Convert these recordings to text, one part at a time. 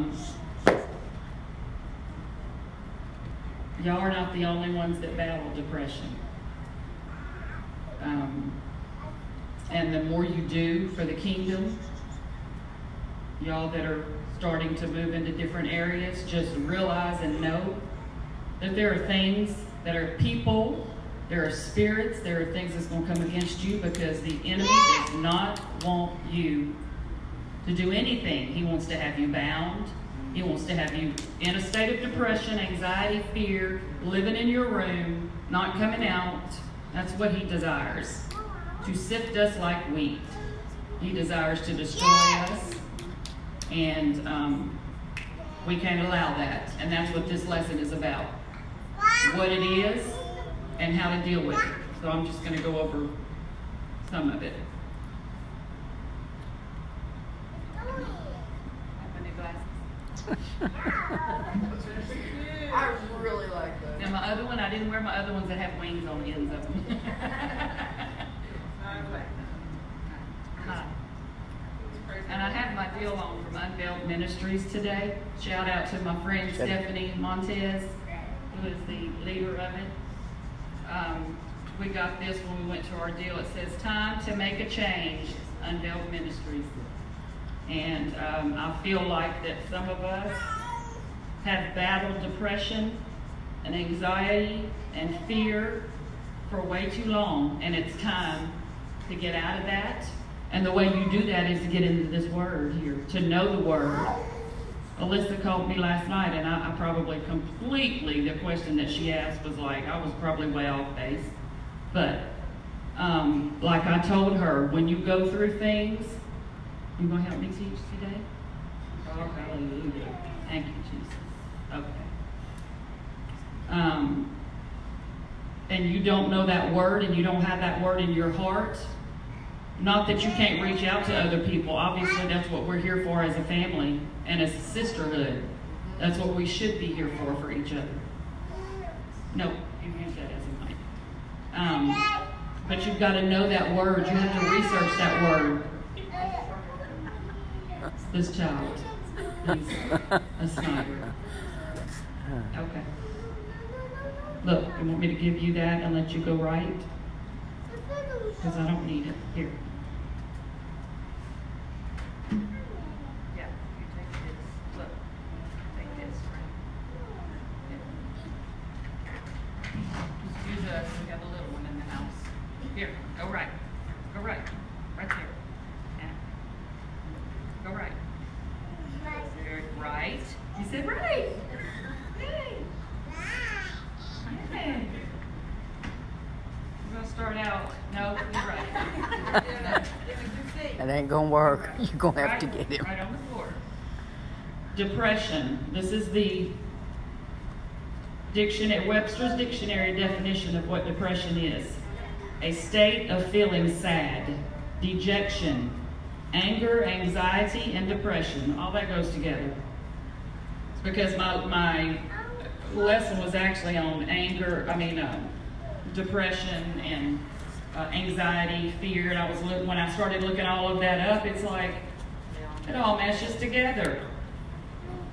Um, y'all are not the only ones that battle depression. Um, and the more you do for the kingdom, y'all that are starting to move into different areas, just realize and know that there are things that are people, there are spirits, there are things that's going to come against you because the enemy does not want you to do anything. He wants to have you bound. He wants to have you in a state of depression, anxiety, fear, living in your room, not coming out. That's what he desires to sift us like wheat. He desires to destroy us, and um, we can't allow that. And that's what this lesson is about what it is and how to deal with it. So I'm just going to go over some of it. I really like Now those. my other one, I didn't wear my other ones that have wings on the ends of them. And I have my deal on from Unveiled Ministries today. Shout out to my friend Stephanie Montez, who is the leader of it. Um, we got this when we went to our deal. It says, "Time to make a change." Unveiled Ministries, and um, I feel like that some of us have battled depression and anxiety and fear for way too long, and it's time to get out of that. And the way you do that is to get into this word here, to know the word. Alyssa called me last night, and I, I probably completely, the question that she asked was like, I was probably way off base. But, um, like I told her, when you go through things, you going to help me teach today? Oh, hallelujah. Thank you, Jesus. Okay. Um, and you don't know that word and you don't have that word in your heart, not that you can't reach out to other people. Obviously, that's what we're here for as a family and as a sisterhood. That's what we should be here for, for each other. No, you use that as a mic. Um, but you've got to know that word. You have to research that word. This child, he's a sniper. Okay. Look, you want me to give you that and let you go right? Because I don't need it. Here. Yeah, you take this. Look, take this. Just use us. We have a little one in the house. Here, go right. Go right. Right there. Yeah. Go right. Very right. You said right. Hey. Hey. We're gonna start out. No, you're right. It ain't gonna You're gonna have to get him. Right on the floor. Depression. This is the dictionary, Webster's dictionary definition of what depression is. A state of feeling sad, dejection, anger, anxiety, and depression. All that goes together. It's because my, my lesson was actually on anger, I mean, uh, depression and uh, anxiety, fear. And I was look, when I started looking all of that up, it's like it all meshes together.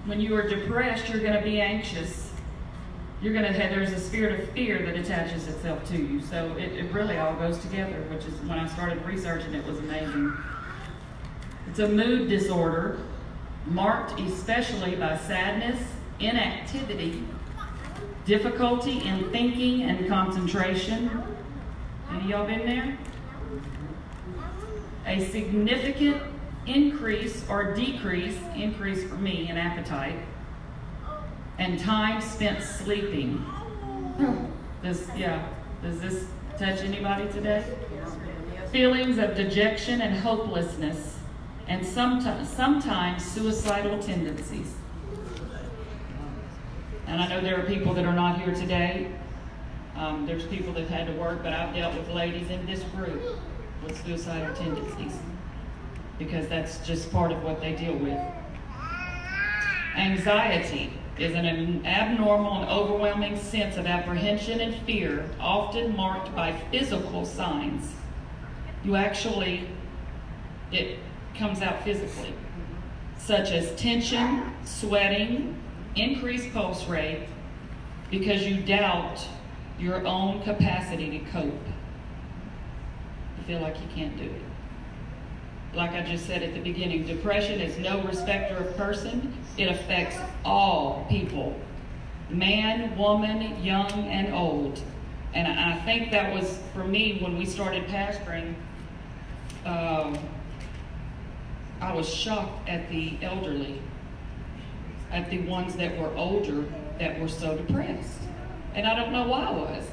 When you are depressed, you're going to be anxious. You're going to have, there's a spirit of fear that attaches itself to you. So it, it really all goes together, which is when I started researching it was amazing. It's a mood disorder marked especially by sadness, inactivity, difficulty in thinking and concentration. Y'all been there? A significant increase or decrease, increase for me in appetite, and time spent sleeping. Does yeah, does this touch anybody today? Feelings of dejection and hopelessness, and sometimes sometimes suicidal tendencies. And I know there are people that are not here today. Um, there's people that had to work, but I've dealt with ladies in this group with suicidal tendencies because that's just part of what they deal with. Anxiety is an abnormal and overwhelming sense of apprehension and fear, often marked by physical signs. You actually, it comes out physically. such as tension, sweating, increased pulse rate, because you doubt your own capacity to cope. You feel like you can't do it. Like I just said at the beginning, depression is no respecter of person. It affects all people man, woman, young, and old. And I think that was for me when we started pastoring. Um, I was shocked at the elderly, at the ones that were older that were so depressed. And I don't know why I was.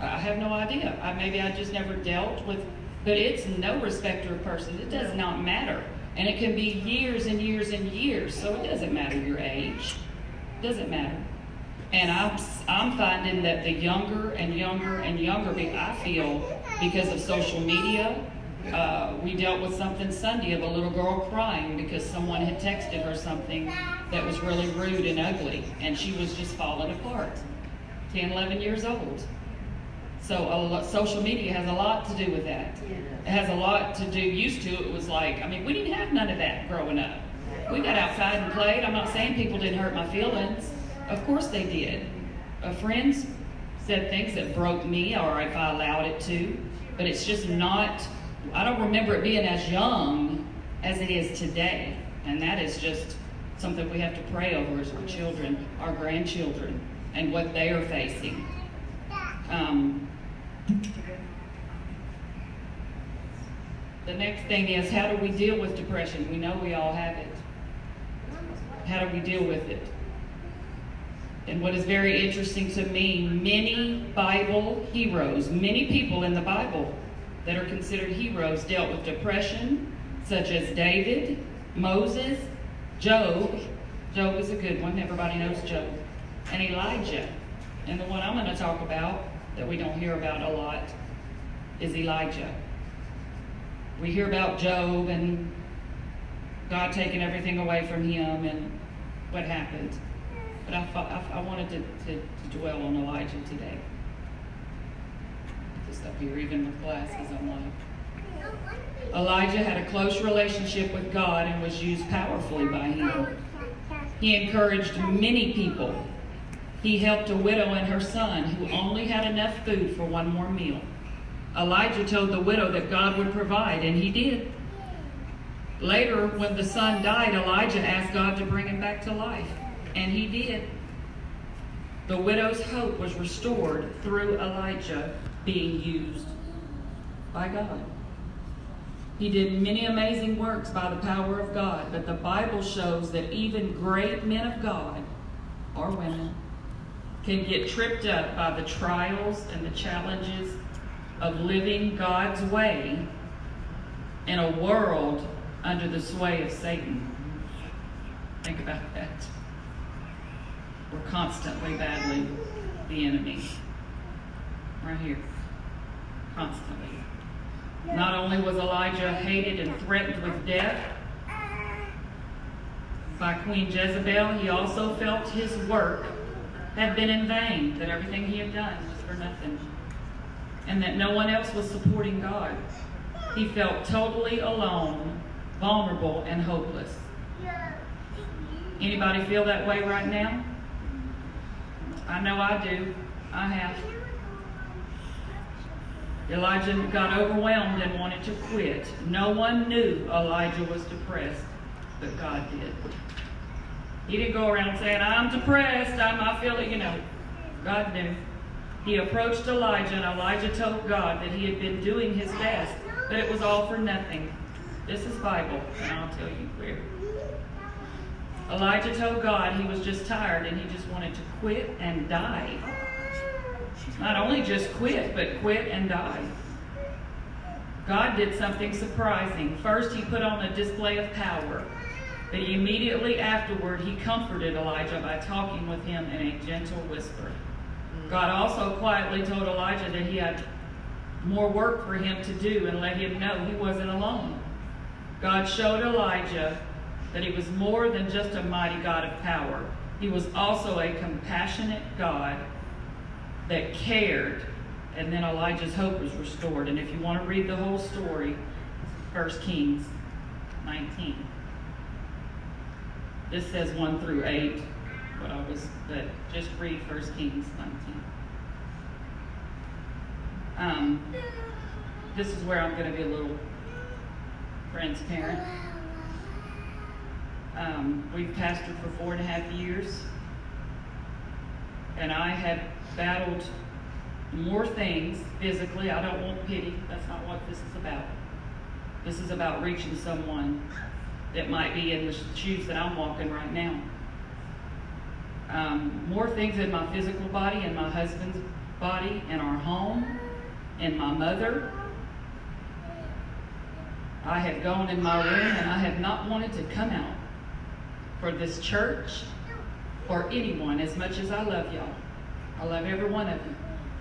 I have no idea. I, maybe I just never dealt with, but it's no respecter of persons. It does not matter. And it can be years and years and years, so it doesn't matter your age. It doesn't matter. And I'm, I'm finding that the younger and younger and younger, I feel, because of social media, uh, we dealt with something Sunday of a little girl crying because someone had texted her something that was really rude and ugly, and she was just falling apart. 10, 11 years old. So lot, social media has a lot to do with that. It has a lot to do, used to, it was like, I mean, we didn't have none of that growing up. We got outside and played. I'm not saying people didn't hurt my feelings. Of course they did. A friends said things that broke me, or if I allowed it to, but it's just not, I don't remember it being as young as it is today. And that is just something we have to pray over as our children, our grandchildren, and what they are facing. Um, the next thing is how do we deal with depression? We know we all have it. How do we deal with it? And what is very interesting to me, many Bible heroes, many people in the Bible that are considered heroes dealt with depression, such as David, Moses, Job. Job is a good one, everybody knows Job. And Elijah. And the one I'm going to talk about that we don't hear about a lot is Elijah. We hear about Job and God taking everything away from him and what happened. But I, I, I wanted to, to, to, dwell on Elijah today. Just up here, even with glasses, I'm like. Elijah had a close relationship with God and was used powerfully by him. He encouraged many people. He helped a widow and her son who only had enough food for one more meal. Elijah told the widow that God would provide, and he did. Later, when the son died, Elijah asked God to bring him back to life. And he did. The widow's hope was restored through Elijah being used by God. He did many amazing works by the power of God, but the Bible shows that even great men of God or women can get tripped up by the trials and the challenges of living God's way in a world under the sway of Satan. Think about that. We're constantly battling the enemy. Right here. Constantly. Not only was Elijah hated and threatened with death by Queen Jezebel, he also felt his work had been in vain, that everything he had done was for nothing, and that no one else was supporting God. He felt totally alone, vulnerable, and hopeless. Anybody feel that way right now? I know I do. I have. Elijah got overwhelmed and wanted to quit. No one knew Elijah was depressed, but God did. He didn't go around saying, I'm depressed, I'm, I feel it, you know. God knew. He approached Elijah, and Elijah told God that he had been doing his best, but it was all for nothing. This is Bible, and I'll tell you where. Elijah told God he was just tired and he just wanted to quit and die. Not only just quit, but quit and die. God did something surprising. First, he put on a display of power, but immediately afterward, he comforted Elijah by talking with him in a gentle whisper. Mm. God also quietly told Elijah that he had more work for him to do and let him know he wasn't alone. God showed Elijah that he was more than just a mighty God of power. He was also a compassionate God that cared. And then Elijah's hope was restored. And if you want to read the whole story, 1 Kings 19. This says 1 through 8, but I was, but just read 1 Kings 19. Um, this is where I'm going to be a little transparent. Um, we've pastored for four and a half years, and I have battled more things physically. I don't want pity. That's not what this is about. This is about reaching someone that might be in the shoes that I'm walking right now. Um, more things in my physical body, in my husband's body, in our home, in my mother. I have gone in my room and I have not wanted to come out for this church or anyone as much as I love y'all. I love every one of you.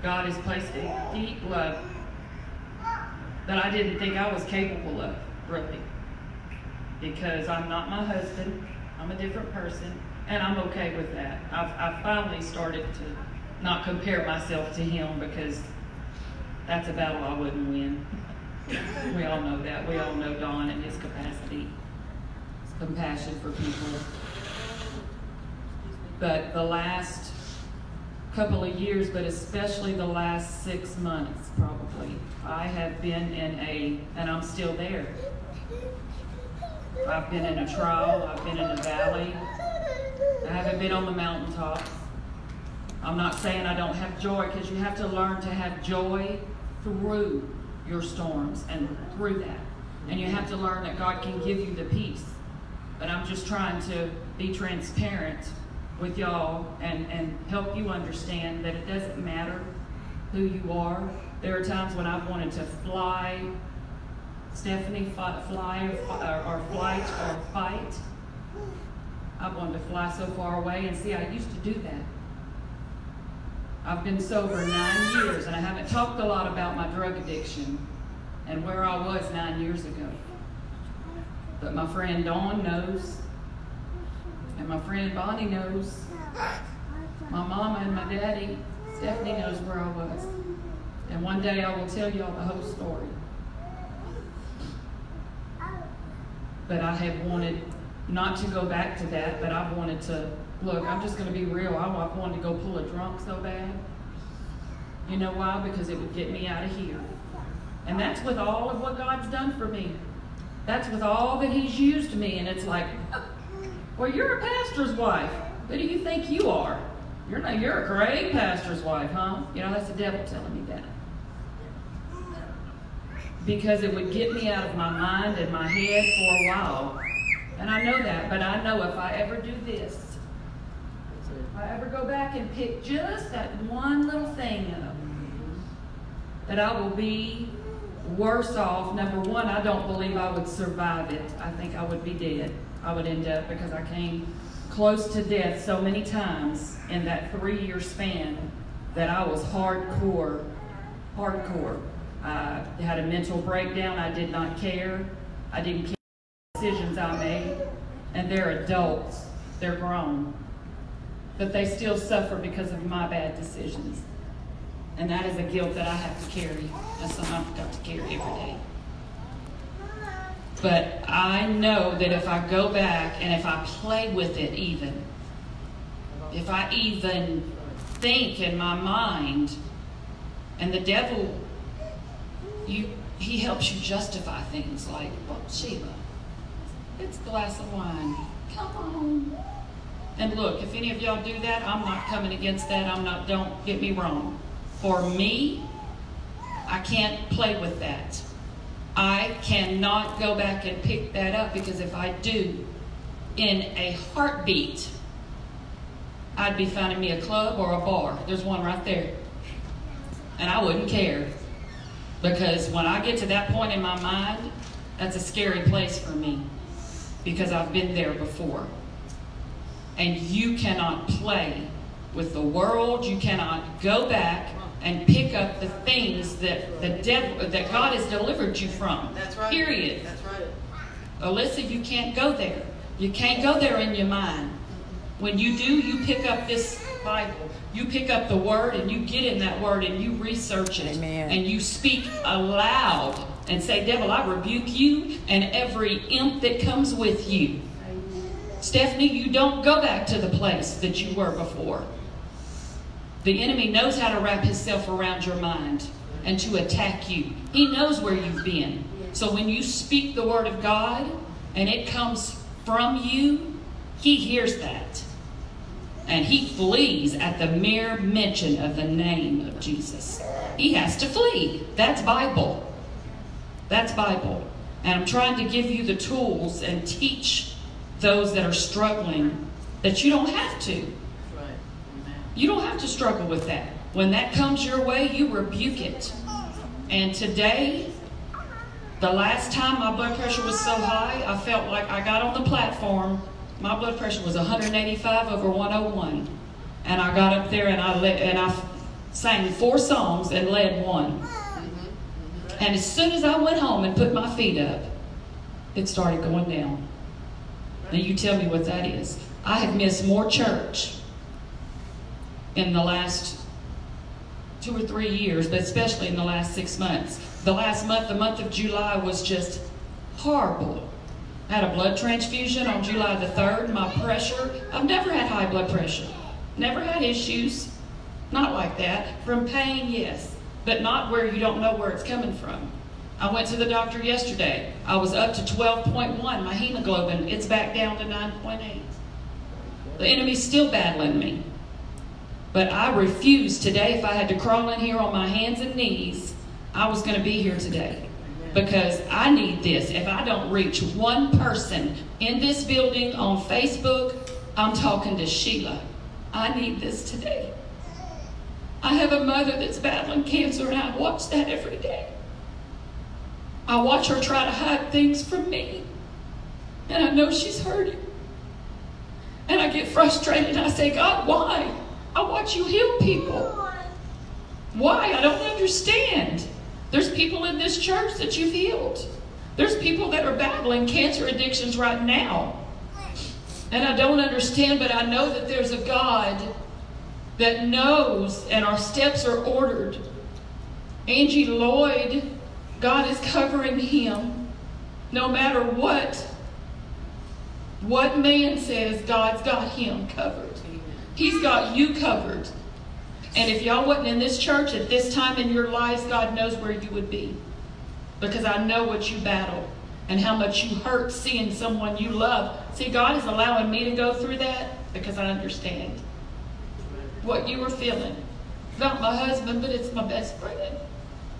God has placed a deep love that I didn't think I was capable of, really. Because I'm not my husband, I'm a different person, and I'm okay with that. I've, I've finally started to not compare myself to him because that's a battle I wouldn't win. we all know that. We all know Don and his capacity, his compassion for people. But the last couple of years, but especially the last six months, probably. I have been in a, and I'm still there. I've been in a trial, I've been in a valley. I haven't been on the mountaintops. I'm not saying I don't have joy because you have to learn to have joy through your storms and through that. And you have to learn that God can give you the peace. But I'm just trying to be transparent with y'all and, and help you understand that it doesn't matter who you are. There are times when I've wanted to fly, Stephanie, fly, or, or flight or fight. I've wanted to fly so far away, and see, I used to do that. I've been sober nine years, and I haven't talked a lot about my drug addiction and where I was nine years ago. But my friend Dawn knows, and my friend Bonnie knows. My mama and my daddy, Stephanie knows where I was. And one day I will tell y'all the whole story. But I have wanted not to go back to that, but I've wanted to look, I'm just going to be real. I wanted to go pull a drunk so bad. You know why? Because it would get me out of here. And that's with all of what God's done for me. That's with all that He's used me. And it's like, well, you're a pastor's wife. Who do you think you are? You're not, you're a great pastor's wife, huh? You know, that's the devil telling me that. Because it would get me out of my mind and my head for a while. And I know that, but I know if I ever do this, if I ever go back and pick just that one little thing up, that I will be worse off. Number one, I don't believe I would survive it. I think I would be dead. I would end up because I came close to death so many times in that three year span that I was hardcore, hardcore. I had a mental breakdown. I did not care. I didn't care the decisions I made. And they're adults, they're grown. But they still suffer because of my bad decisions. And that is a guilt that I have to carry. That's something I've got to carry every day. But I know that if I go back and if I play with it, even, if I even think in my mind, and the devil, you, he helps you justify things like, well, Sheila, it's a glass of wine. Come on. And look, if any of y'all do that, I'm not coming against that. I'm not, don't get me wrong. For me, I can't play with that. I cannot go back and pick that up because if I do, in a heartbeat, I'd be finding me a club or a bar. There's one right there. And I wouldn't care. Because when I get to that point in my mind, that's a scary place for me. Because I've been there before. And you cannot play with the world. You cannot go back and pick up the things that the devil that God has delivered you from. That's right. Period. That's right. Alyssa, you can't go there. You can't go there in your mind. When you do, you pick up this Bible. You pick up the word and you get in that word and you research it. Amen. And you speak aloud and say, Devil, I rebuke you and every imp that comes with you. Stephanie, you don't go back to the place that you were before. The enemy knows how to wrap himself around your mind and to attack you. He knows where you've been. So when you speak the word of God and it comes from you, he hears that. And he flees at the mere mention of the name of Jesus. He has to flee. That's Bible. That's Bible. And I'm trying to give you the tools and teach those that are struggling that you don't have to. You don't have to struggle with that. When that comes your way, you rebuke it. And today, the last time my blood pressure was so high, I felt like I got on the platform. My blood pressure was 185 over 101. And I got up there and I led, and I sang four songs and led one. Mm-hmm. And as soon as I went home and put my feet up, it started going down. Now you tell me what that is. I have missed more church in the last two or three years, but especially in the last six months. The last month, the month of July, was just horrible. I had a blood transfusion on July the 3rd. My pressure, I've never had high blood pressure. Never had issues. Not like that. From pain, yes, but not where you don't know where it's coming from. I went to the doctor yesterday. I was up to 12.1. My hemoglobin, it's back down to 9.8. The enemy's still battling me. But I refuse today, if I had to crawl in here on my hands and knees, I was going to be here today. Because I need this. If I don't reach one person in this building on Facebook, I'm talking to Sheila. I need this today. I have a mother that's battling cancer, and I watch that every day. I watch her try to hide things from me. And I know she's hurting. And I get frustrated. and I say, God, why? I watch you heal people. Why? I don't understand. There's people in this church that you've healed. There's people that are battling cancer addictions right now. And I don't understand, but I know that there's a God that knows and our steps are ordered. Angie Lloyd God is covering him no matter what. What man says, God's got him covered. He's got you covered. And if y'all wasn't in this church at this time in your lives, God knows where you would be. Because I know what you battle and how much you hurt seeing someone you love. See, God is allowing me to go through that because I understand what you were feeling. Not my husband, but it's my best friend.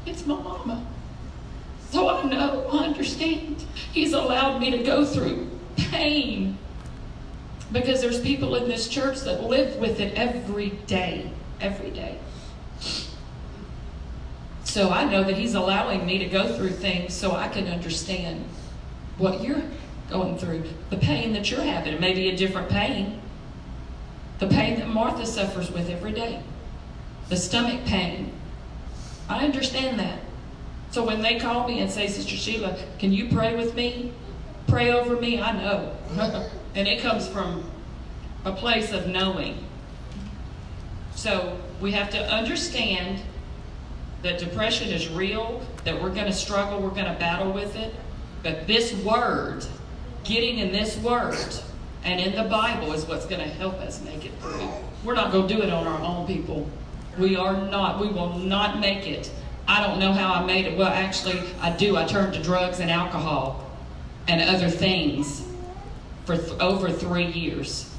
It's my mama. So I know, I understand. He's allowed me to go through pain because there's people in this church that live with it every day, every day. So I know that He's allowing me to go through things so I can understand what you're going through, the pain that you're having. It may be a different pain. The pain that Martha suffers with every day, the stomach pain. I understand that. So when they call me and say, Sister Sheila, can you pray with me? Pray over me? I know. and it comes from a place of knowing. So we have to understand that depression is real, that we're going to struggle, we're going to battle with it. But this word, getting in this word and in the Bible is what's going to help us make it through. We're not going to do it on our own, people. We are not. We will not make it. I don't know how I made it. Well, actually, I do. I turned to drugs and alcohol and other things for th- over three years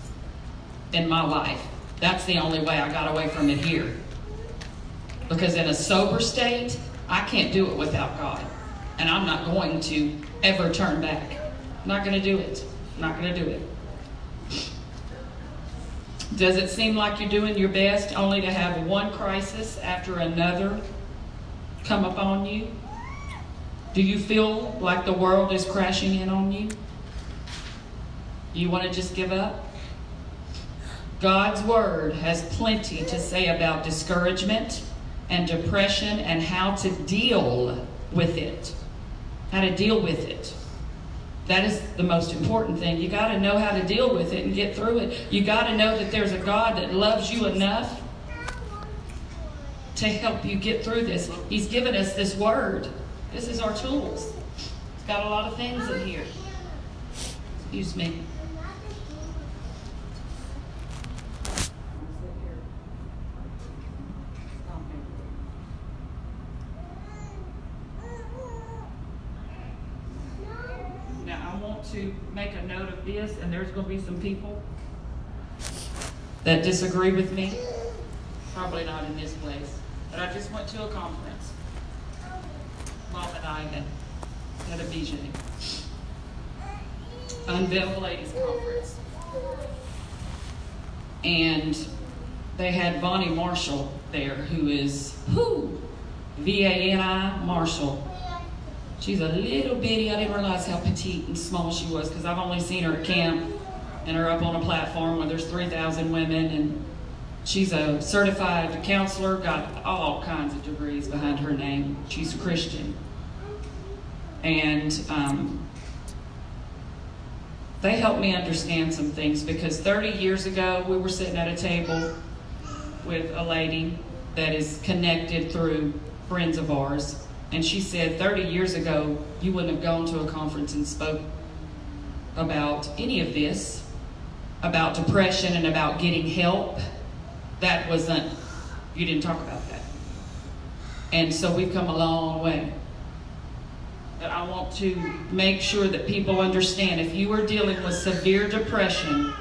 in my life. That's the only way I got away from it here. Because in a sober state, I can't do it without God. And I'm not going to ever turn back. I'm not going to do it. I'm not going to do it. Does it seem like you're doing your best only to have one crisis after another come upon you? Do you feel like the world is crashing in on you? You want to just give up? God's Word has plenty to say about discouragement and depression and how to deal with it. How to deal with it. That is the most important thing. You got to know how to deal with it and get through it. You got to know that there's a God that loves you enough to help you get through this. He's given us this word. This is our tools. It's got a lot of things in here. Excuse me. A note of this, and there's gonna be some people that disagree with me. Probably not in this place, but I just went to a conference. Mom and I had, had a BJ. Unveiled Ladies Conference. And they had Bonnie Marshall there, who is, who, V-A-N-I Marshall. She's a little bitty. I didn't realize how petite and small she was because I've only seen her at camp and her up on a platform where there's 3,000 women and she's a certified counselor, got all kinds of degrees behind her name. She's a Christian. And um, they helped me understand some things because 30 years ago we were sitting at a table with a lady that is connected through friends of ours and she said 30 years ago, you wouldn't have gone to a conference and spoke about any of this, about depression and about getting help. That wasn't, you didn't talk about that. And so we've come a long way. But I want to make sure that people understand if you are dealing with severe depression,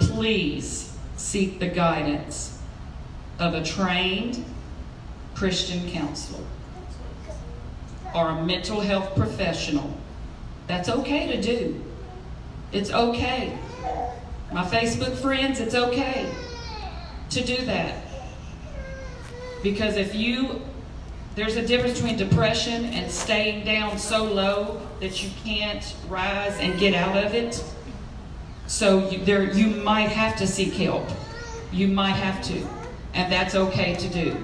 please seek the guidance of a trained Christian counselor or a mental health professional. That's okay to do. It's okay. My Facebook friends, it's okay to do that. Because if you, there's a difference between depression and staying down so low that you can't rise and get out of it. So you, there, you might have to seek help. You might have to. And that's okay to do.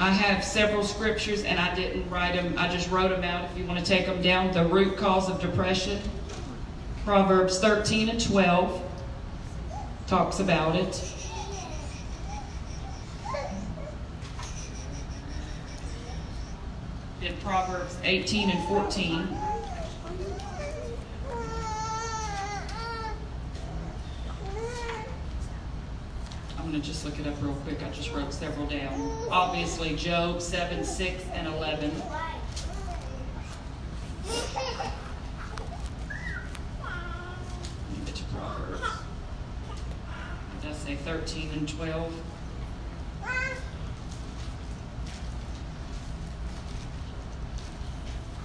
I have several scriptures and I didn't write them. I just wrote them out if you want to take them down. The root cause of depression. Proverbs 13 and 12 talks about it. In Proverbs 18 and 14. I'm going to just look it up real quick. I just wrote several down. Obviously, Job 7, 6, and 11. Get to Proverbs. Does say 13 and 12.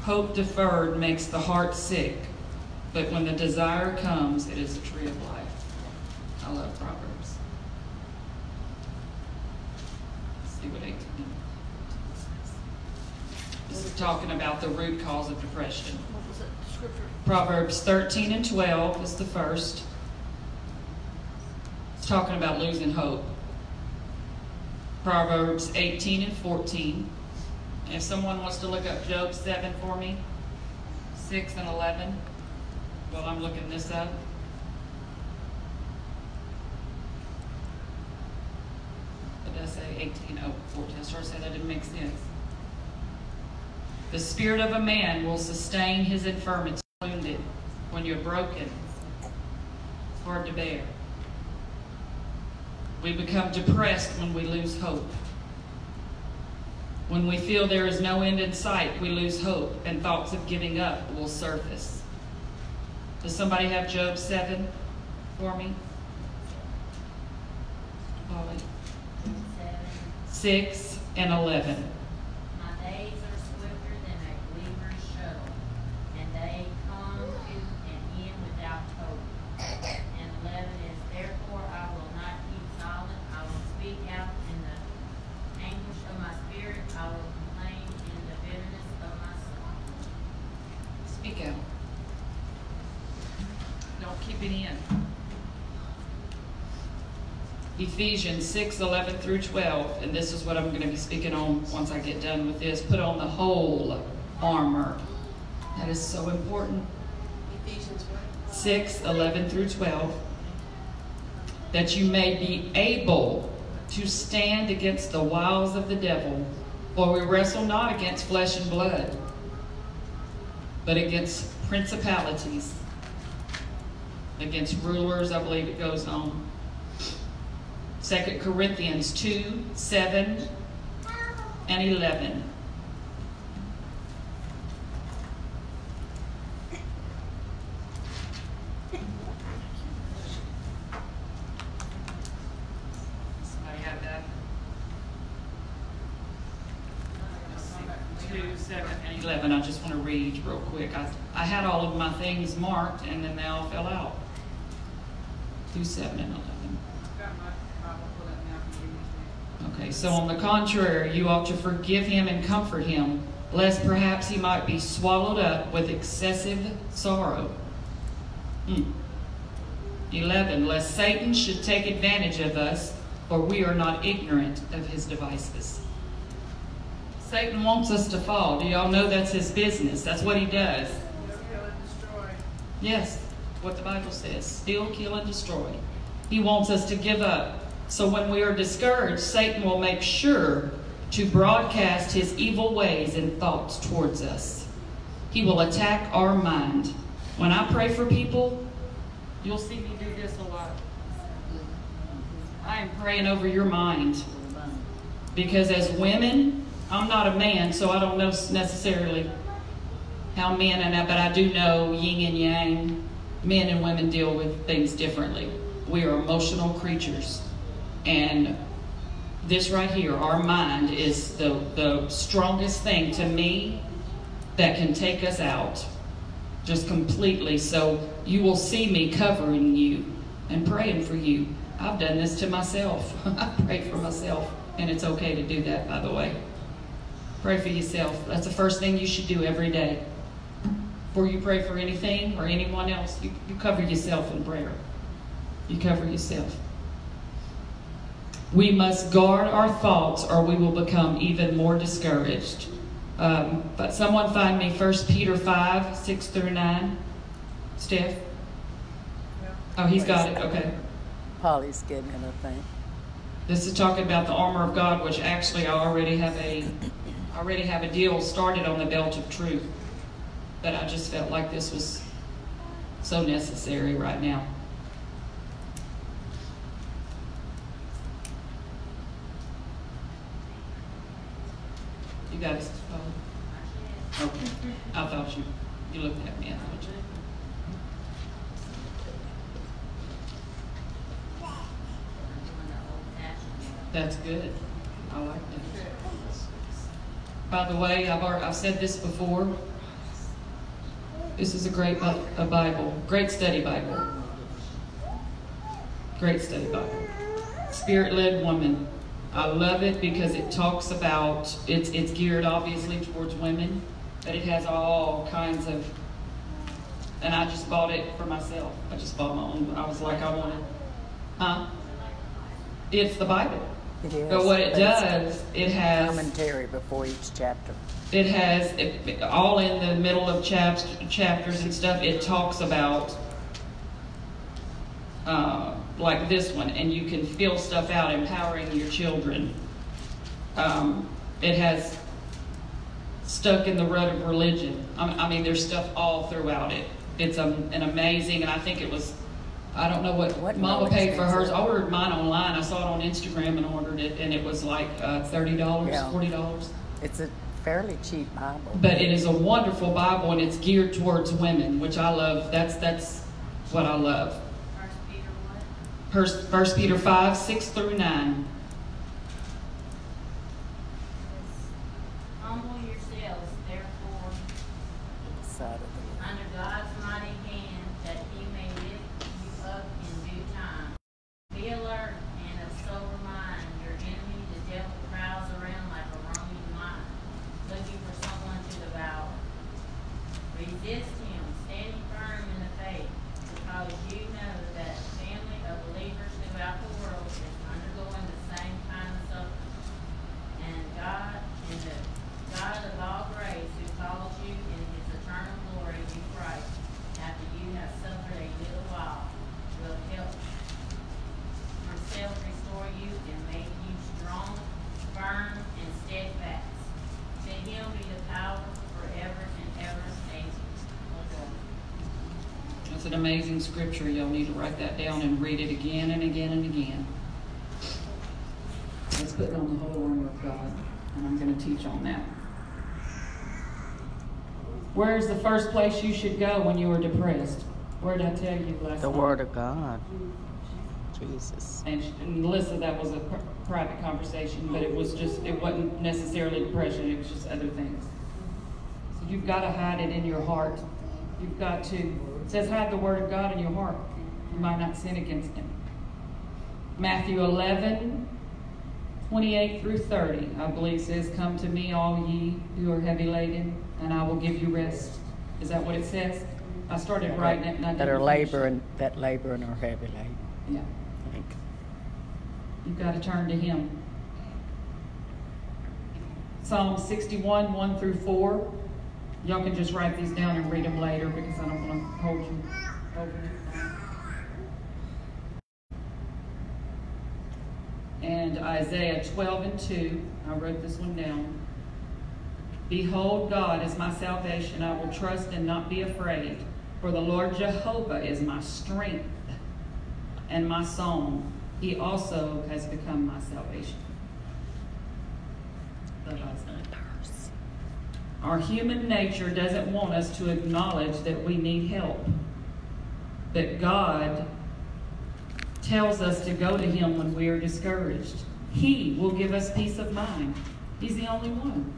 Hope deferred makes the heart sick, but when the desire comes, it is a tree of life. I love Proverbs. This is talking about the root cause of depression. Proverbs 13 and 12 is the first. It's talking about losing hope. Proverbs 18 and 14. If someone wants to look up Job 7 for me, 6 and 11, while I'm looking this up. Say 18, oh, 14. I started saying that didn't make sense. The spirit of a man will sustain his infirmity. Wounded when you're broken, hard to bear. We become depressed when we lose hope. When we feel there is no end in sight, we lose hope, and thoughts of giving up will surface. Does somebody have Job 7 for me? 6, and 11. Ephesians 6 11 through 12, and this is what I'm going to be speaking on once I get done with this. Put on the whole armor. That is so important. Ephesians 6 11 through 12. That you may be able to stand against the wiles of the devil, for we wrestle not against flesh and blood, but against principalities, against rulers, I believe it goes on 2 Corinthians 2, 7, and 11. I just want to read real quick. I, I had all of my things marked and then they all fell out. 2, 7, and 11. So on the contrary, you ought to forgive him and comfort him, lest perhaps he might be swallowed up with excessive sorrow. Hmm. 11. Lest Satan should take advantage of us, for we are not ignorant of his devices. Satan wants us to fall. Do y'all know that's his business? That's what he does. Yes, what the Bible says steal, kill, and destroy. He wants us to give up. So when we are discouraged, Satan will make sure to broadcast his evil ways and thoughts towards us. He will attack our mind. When I pray for people, you'll see me do this a lot. I am praying over your mind. Because as women, I'm not a man, so I don't know necessarily how men and that, but I do know yin and yang. Men and women deal with things differently. We are emotional creatures. And this right here, our mind, is the, the strongest thing to me that can take us out just completely. So you will see me covering you and praying for you. I've done this to myself. I pray for myself, and it's okay to do that, by the way. Pray for yourself. That's the first thing you should do every day. Before you pray for anything or anyone else, you, you cover yourself in prayer. You cover yourself. We must guard our thoughts or we will become even more discouraged. Um, but someone find me 1 Peter 5, 6 through 9. Steph? Oh, he's got it. Okay. Polly's getting it, I think. This is talking about the armor of God, which actually I already have a already have a deal started on the belt of truth. But I just felt like this was so necessary right now. You guys, oh, okay. I thought you, you looked at me, I thought you. That's good. I like that. By the way, I've, already, I've said this before. This is a great a Bible, great study Bible. Great study Bible. Spirit led woman. I love it because it talks about it's it's geared obviously towards women, but it has all kinds of. And I just bought it for myself. I just bought my own. I was like, I wanted, huh? It's the Bible. It is. But what it does, it has commentary before each chapter. It has it, all in the middle of chaps, chapters and stuff. It talks about uh, like this one, and you can fill stuff out, empowering your children. Um, it has stuck in the rut of religion. I mean, there's stuff all throughout it. It's a, an amazing, and I think it was, I don't know what, What Mama paid for hers. I ordered mine online. I saw it on Instagram and ordered it, and it was like uh, thirty dollars, Yeah. forty dollars. It's a fairly cheap Bible. But it is a wonderful Bible, and it's geared towards women, which I love. That's that's what I love. 1 Peter 5, 6 through 9. Scripture. You'll need to write that down and read it again and again and again. Let's put on the whole armor of God, and I'm going to teach on that. Where's the first place you should go when you are depressed? Where did I tell you last The night? Word of God. Jesus. And, and Melissa, that was a pr- private conversation, but it was just, it wasn't necessarily depression, it was just other things. So you've got to hide it in your heart. You've got to. It says, hide the word of God in your heart. You might not sin against him. Matthew 11, 28 through 30, I believe says, Come to me, all ye who are heavy laden, and I will give you rest. Is that what it says? I started writing it and I That are finish labor and that labor and are heavy laden. Yeah, I think. you've got to turn to Him. Psalm 61, 1 through 4. Y'all can just write these down and read them later because I don't want to hold you over. And Isaiah 12 and 2. I wrote this one down. Behold, God is my salvation. I will trust and not be afraid. For the Lord Jehovah is my strength and my song. He also has become my salvation. Love Isaiah. Our human nature doesn't want us to acknowledge that we need help. That God tells us to go to Him when we are discouraged. He will give us peace of mind. He's the only one.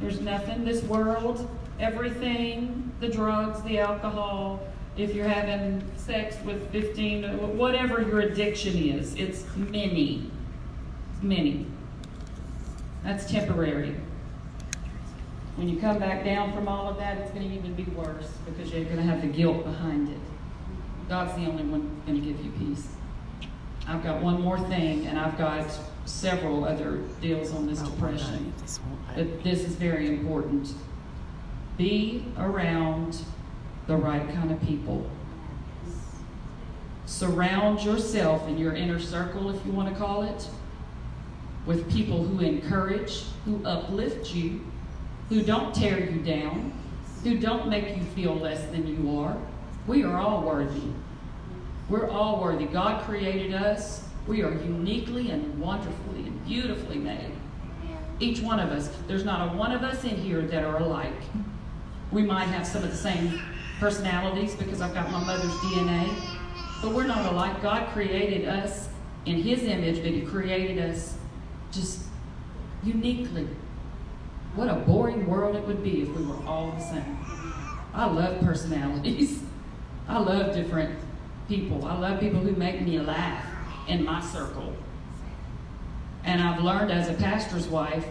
There's nothing, this world, everything, the drugs, the alcohol, if you're having sex with 15, whatever your addiction is, it's many. Many. That's temporary. When you come back down from all of that, it's going to even be worse because you're going to have the guilt behind it. God's the only one going to give you peace. I've got one more thing, and I've got several other deals on this depression. This But this is very important. Be around the right kind of people. Surround yourself in your inner circle, if you want to call it, with people who encourage, who uplift you, who don't tear you down, who don't make you feel less than you are. We are all worthy. We're all worthy. God created us. We are uniquely and wonderfully and beautifully made. Each one of us. There's not a one of us in here that are alike. We might have some of the same personalities because I've got my mother's DNA, but we're not alike. God created us in His image, but He created us just uniquely. What a boring world it would be if we were all the same. I love personalities. I love different people. I love people who make me laugh in my circle. And I've learned as a pastor's wife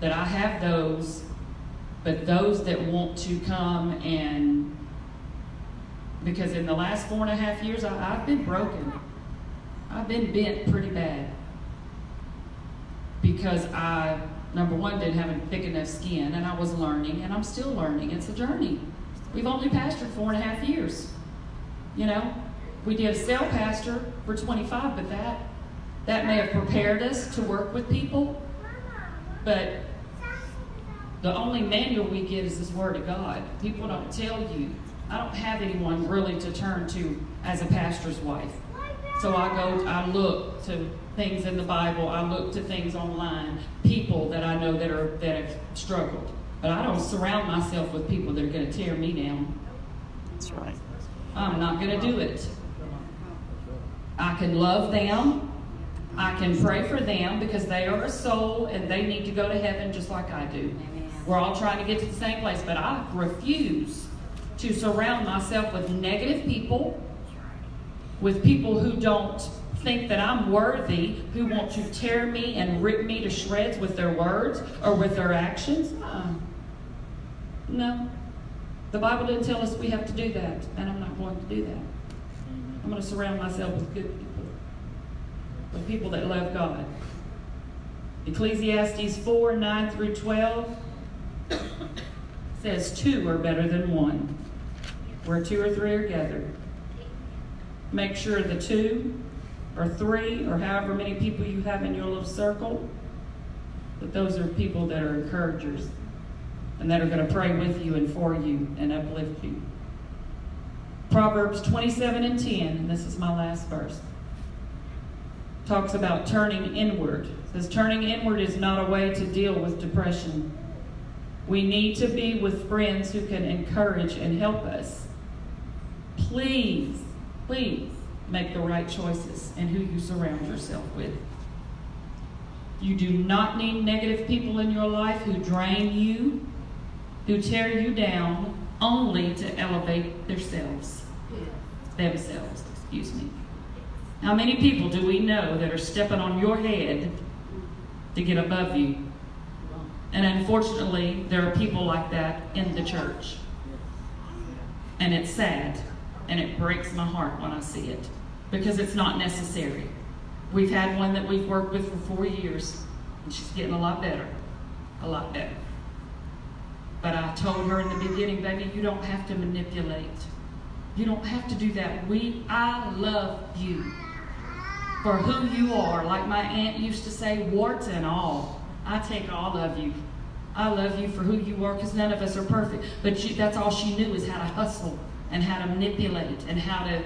that I have those, but those that want to come and, because in the last four and a half years, I, I've been broken. I've been bent pretty bad. Because I, number one, didn't have a thick enough skin, and I was learning, and I'm still learning. It's a journey. We've only pastored four and a half years. You know, we did a cell pastor for 25, but that that may have prepared us to work with people. But the only manual we get is this Word of God. People don't tell you. I don't have anyone really to turn to as a pastor's wife. So I go, I look to things in the Bible. I look to things online. People that I know that are that have struggled. But I don't surround myself with people that are going to tear me down. That's right. I'm not going to do it. I can love them. I can pray for them because they are a soul and they need to go to heaven just like I do. Amen. We're all trying to get to the same place, but I refuse to surround myself with negative people, with people who don't think that I'm worthy, who want to tear me and rip me to shreds with their words or with their actions. Uh, no. The Bible didn't tell us we have to do that, and I'm not going to do that. I'm going to surround myself with good people, with people that love God. Ecclesiastes 4 9 through 12 says, Two are better than one, where two or three are gathered. Make sure the two or three or however many people you have in your little circle, that those are people that are encouragers and that are going to pray with you and for you and uplift you. Proverbs 27 and 10, and this is my last verse, talks about turning inward. It says, Turning inward is not a way to deal with depression. We need to be with friends who can encourage and help us. Please, please make the right choices and who you surround yourself with. You do not need negative people in your life who drain you, who tear you down only to elevate themselves. Themselves, excuse me. How many people do we know that are stepping on your head to get above you? And unfortunately, there are people like that in the church. And it's sad, and it breaks my heart when I see it because it's not necessary. We've had one that we've worked with for four years, and she's getting a lot better. A lot better. But I told her in the beginning, baby, you don't have to manipulate. You don't have to do that. We, I love you for who you are. Like my aunt used to say, warts and all. I take all of you. I love you for who you are because none of us are perfect. But that's all she knew is how to hustle and how to manipulate and how to,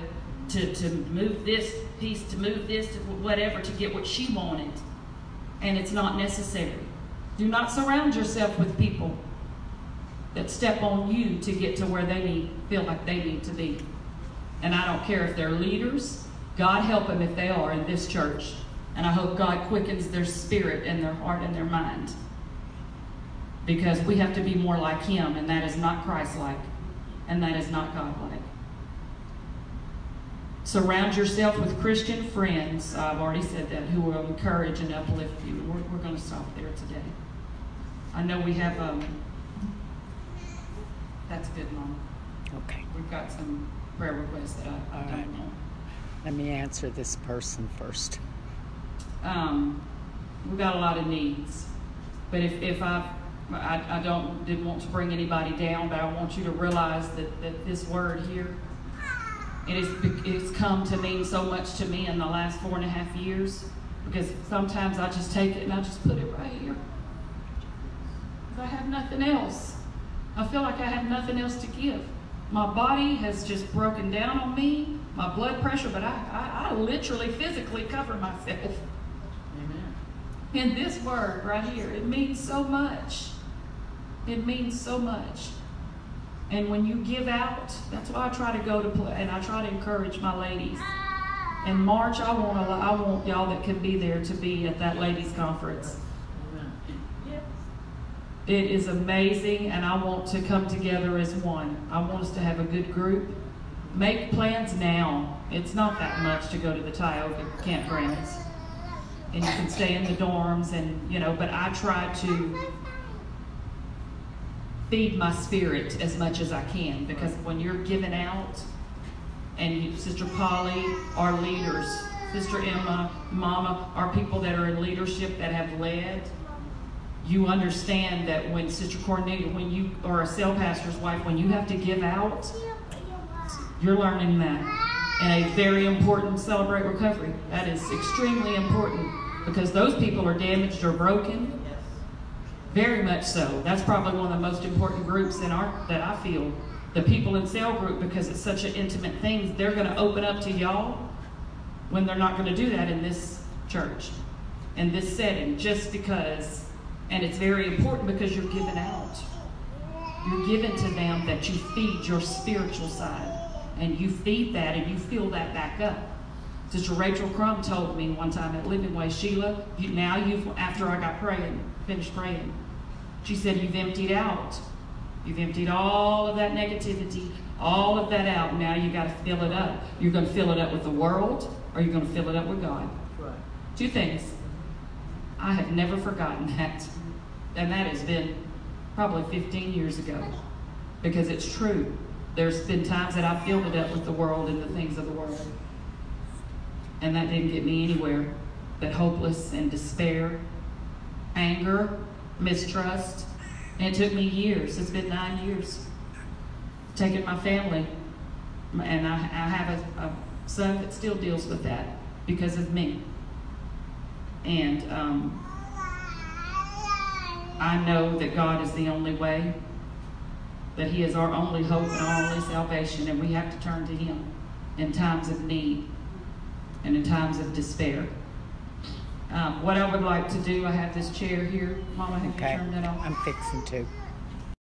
to, to move this piece, to move this, to whatever, to get what she wanted. And it's not necessary. Do not surround yourself with people that step on you to get to where they need, feel like they need to be. And I don't care if they're leaders. God help them if they are in this church. And I hope God quickens their spirit and their heart and their mind. Because we have to be more like Him, and that is not Christ like, and that is not godlike. Surround yourself with Christian friends, I've already said that, who will encourage and uplift you. We're, we're going to stop there today. I know we have, um, that's good, Mom. Okay. We've got some prayer requests that I, I All don't right. know. Let me answer this person first. um, we've got a lot of needs. But if, if I, I, I don't, didn't want to bring anybody down, but I want you to realize that, that this word here, it is, it's come to mean so much to me in the last four and a half years. Because sometimes I just take it and I just put it right here. I have nothing else. I feel like I have nothing else to give. My body has just broken down on me, my blood pressure, but I, I, I literally physically cover myself. In this word right here, it means so much. It means so much. And when you give out, that's why I try to go to play, and I try to encourage my ladies. In March, I want I want y'all that can be there to be at that ladies conference. It is amazing, and I want to come together as one. I want us to have a good group. Make plans now. It's not that much to go to the Tioga campgrounds. And you can stay in the dorms, and, you know, but I try to feed my spirit as much as I can because when you're giving out, and you, Sister Polly, our leaders, Sister Emma, Mama, our people that are in leadership that have led, you understand that when Sister Cornelia, when you are a cell pastor's wife, when you have to give out, you're learning that. And a very important celebrate recovery. That is extremely important because those people are damaged or broken. Very much so. That's probably one of the most important groups in our that I feel. The people in cell group because it's such an intimate thing. They're going to open up to y'all when they're not going to do that in this church, in this setting, just because. And it's very important because you're giving out. You're giving to them that you feed your spiritual side. And you feed that and you fill that back up. Sister Rachel Crum told me one time at Living Way, Sheila, you, now you've, after I got praying, finished praying, she said, you've emptied out. You've emptied all of that negativity, all of that out. Now you got to fill it up. You're going to fill it up with the world or you're going to fill it up with God. Two things. I have never forgotten that. And that has been probably 15 years ago. Because it's true. There's been times that I filled it up with the world and the things of the world. And that didn't get me anywhere but hopeless and despair, anger, mistrust. And it took me years. It's been nine years. Taking my family. And I, I have a, a son that still deals with that because of me. And um, I know that God is the only way, that He is our only hope and our only salvation, and we have to turn to Him in times of need and in times of despair. Um, what I would like to do, I have this chair here. Mama, have Okay. you turned that off? I'm fixing to.